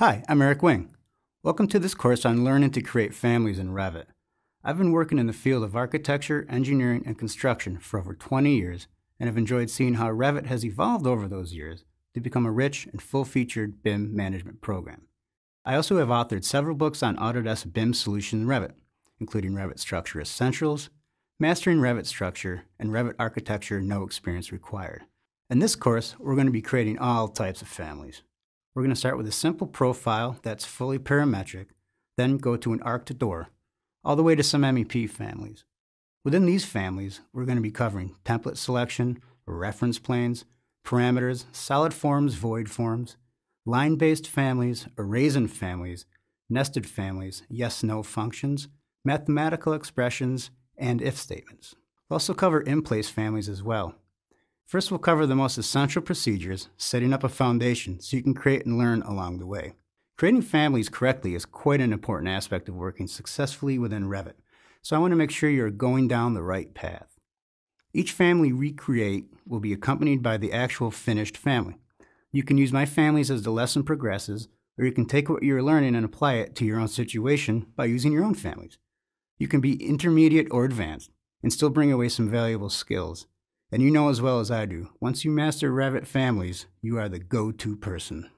Hi, I'm Eric Wing. Welcome to this course on learning to create families in Revit. I've been working in the field of architecture, engineering, and construction for over 20 years and have enjoyed seeing how Revit has evolved over those years to become a rich and full-featured BIM management program. I also have authored several books on Autodesk BIM solutions in Revit, including Revit Structure Essentials, Mastering Revit Structure, and Revit Architecture No Experience Required. In this course, we're going to be creating all types of families. We're going to start with a simple profile that's fully parametric, then go to an arc to door, all the way to some MEP families. Within these families, we're going to be covering template selection, reference planes, parameters, solid forms, void forms, line-based families, arrays and families, nested families, yes-no functions, mathematical expressions, and if statements. We'll also cover in-place families as well, First, we'll cover the most essential procedures, setting up a foundation so you can create and learn along the way. Creating families correctly is quite an important aspect of working successfully within Revit, so I want to make sure you're going down the right path. Each family we create will be accompanied by the actual finished family. You can use my families as the lesson progresses, or you can take what you're learning and apply it to your own situation by using your own families. You can be intermediate or advanced and still bring away some valuable skills. And you know as well as I do, once you master Revit families, you are the go to person.